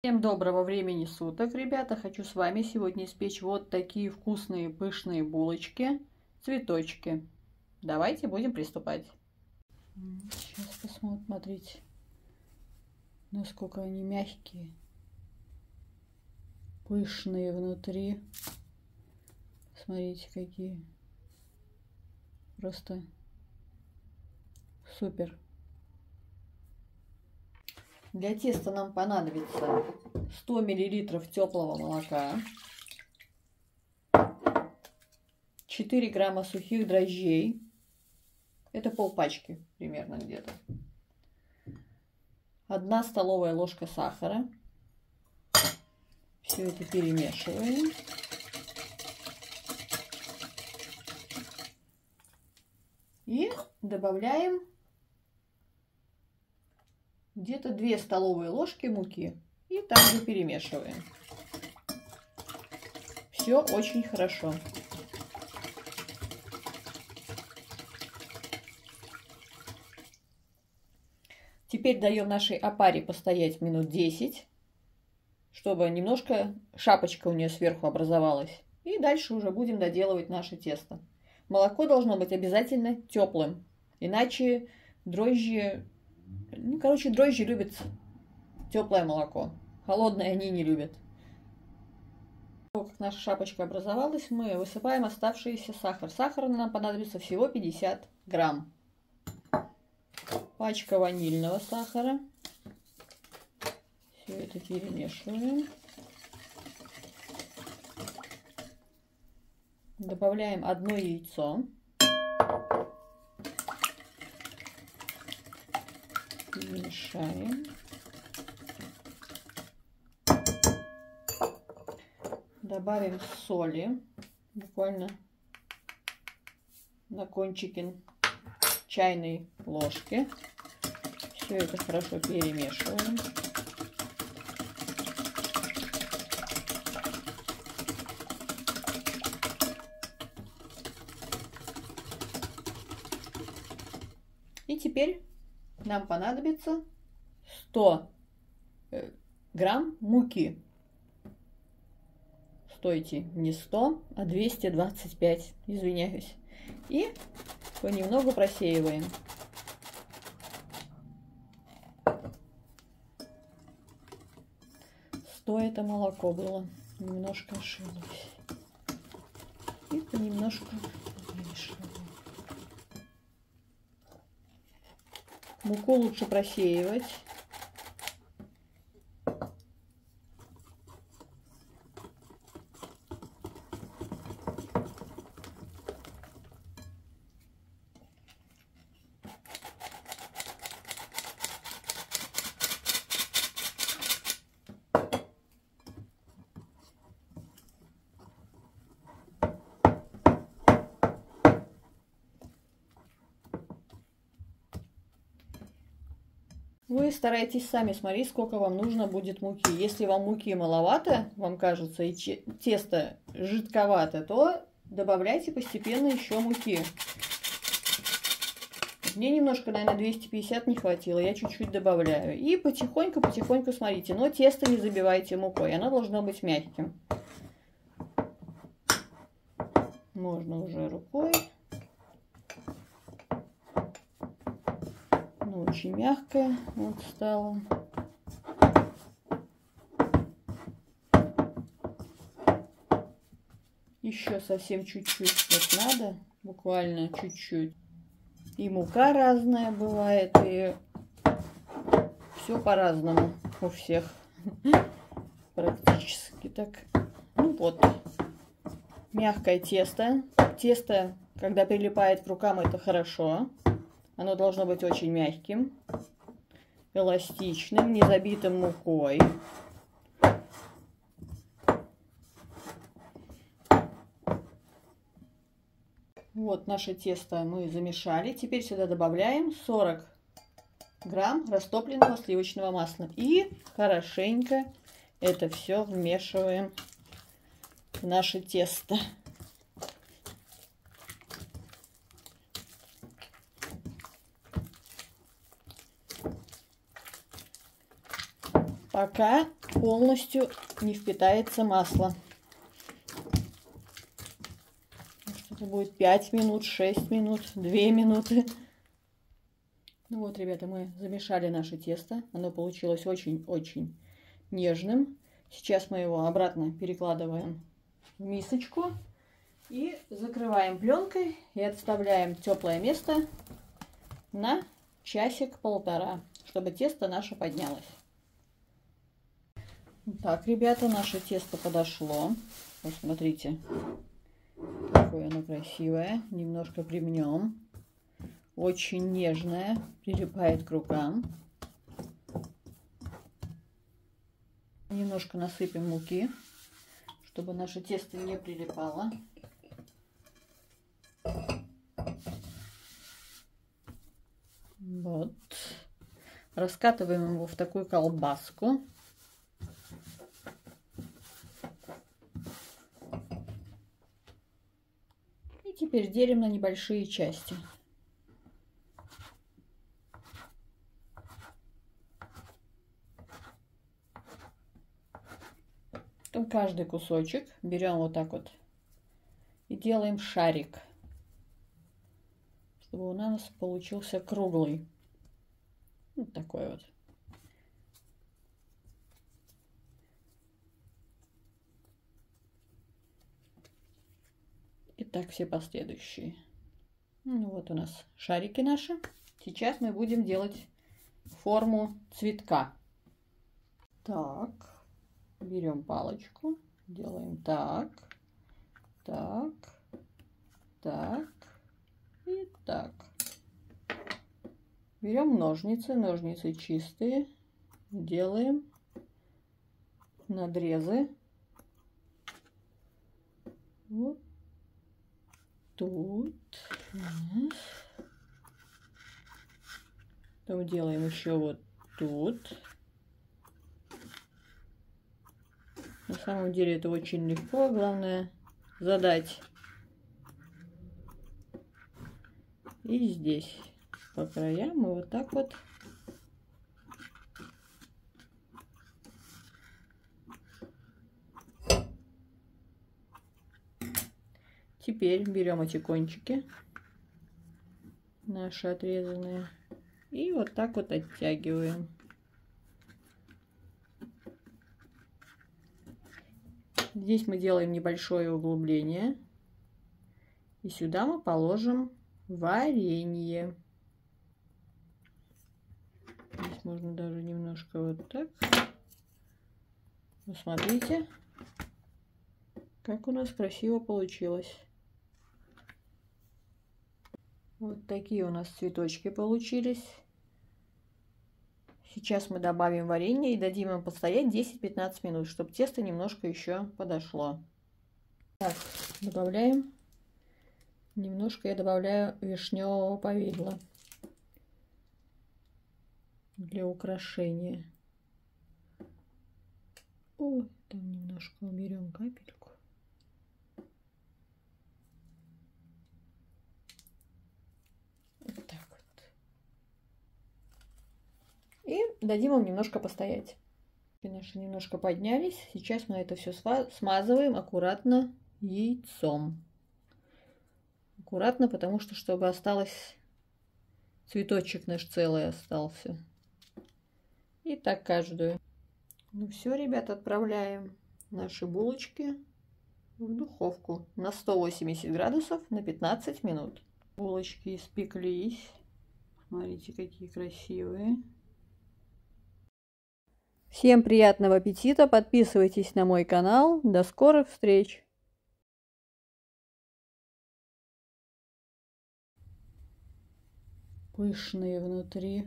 Всем доброго времени суток, ребята! Хочу с вами сегодня испечь вот такие вкусные пышные булочки, цветочки. Давайте будем приступать. Сейчас посмотрим, насколько они мягкие, пышные внутри. Смотрите, какие. Просто супер. Для теста нам понадобится 100 мл теплого молока, 4 грамма сухих дрожжей, это полпачки примерно где-то, 1 столовая ложка сахара, все это перемешиваем. И добавляем где-то 2 столовые ложки муки и также перемешиваем. Все очень хорошо. Теперь даем нашей опаре постоять минут 10, чтобы немножко шапочка у нее сверху образовалась. И дальше уже будем доделывать наше тесто. Молоко должно быть обязательно теплым, иначе дрожжи ну, короче, дрожжи любят теплое молоко. Холодное они не любят. Как наша шапочка образовалась, мы высыпаем оставшийся сахар. Сахара нам понадобится всего 50 грамм. Пачка ванильного сахара. Все это перемешиваем. Добавляем одно яйцо. Мешаем. Добавим соли, буквально на кончике чайной ложки. Все это хорошо перемешиваем. И теперь нам понадобится 100 э, грамм муки. Стойте, не 100, а 225, извиняюсь. И понемногу просеиваем. Сто это молоко было, немножко ошиблась. И понемножку. Муку лучше просеивать. Вы стараетесь сами смотреть, сколько вам нужно будет муки. Если вам муки маловато, вам кажется, и тесто жидковато, то добавляйте постепенно еще муки. Мне немножко, наверное, 250 не хватило, я чуть-чуть добавляю. И потихоньку-потихоньку смотрите. Но тесто не забивайте мукой, оно должно быть мягким. Можно уже рукой. Очень мягкая вот стала. Еще совсем чуть-чуть вот надо, буквально чуть-чуть. И мука разная бывает, и все по-разному у всех практически так. Ну вот, мягкое тесто. Тесто, когда прилипает к рукам, это хорошо. Оно должно быть очень мягким, эластичным, не забитым мукой. Вот наше тесто мы замешали. Теперь сюда добавляем 40 грамм растопленного сливочного масла. И хорошенько это все вмешиваем в наше тесто. Пока полностью не впитается масло. Это будет 5 минут, 6 минут, 2 минуты. Ну вот, ребята, мы замешали наше тесто. Оно получилось очень-очень нежным. Сейчас мы его обратно перекладываем в мисочку. И закрываем пленкой и отставляем теплое место на часик-полтора, чтобы тесто наше поднялось. Так, ребята, наше тесто подошло. Посмотрите, какое оно красивое. Немножко примнем. Очень нежное, прилипает к рукам. Немножко насыпем муки, чтобы наше тесто не прилипало. Вот. Раскатываем его в такую колбаску. И теперь делим на небольшие части. Потом каждый кусочек берем вот так вот и делаем шарик чтобы у нас получился круглый. Вот такой вот. Так все последующие. Ну вот у нас шарики наши. Сейчас мы будем делать форму цветка. Так, берем палочку, делаем так, так, так, и так. Берем ножницы, ножницы чистые, делаем надрезы. Вот тут. Потом делаем еще вот тут. На самом деле это очень легко. Главное задать И здесь по краям мы вот так вот Теперь берем эти кончики, наши отрезанные, и вот так вот оттягиваем. Здесь мы делаем небольшое углубление. И сюда мы положим варенье. Здесь можно даже немножко вот так. Посмотрите, как у нас красиво получилось. Вот такие у нас цветочки получились. Сейчас мы добавим варенье и дадим им постоять 10-15 минут, чтобы тесто немножко еще подошло. Так, добавляем Немножко я добавляю вишневого повидла для украшения. О, там немножко уберем капельку. Вот так вот. И дадим им немножко постоять. Наши немножко поднялись. Сейчас мы это все смазываем аккуратно яйцом аккуратно, потому что чтобы осталось цветочек наш целый остался. И так каждую. Ну все, ребят, отправляем наши булочки в духовку на 180 градусов на 15 минут. Булочки испеклись. Смотрите, какие красивые. Всем приятного аппетита, подписывайтесь на мой канал. До скорых встреч! пышные внутри.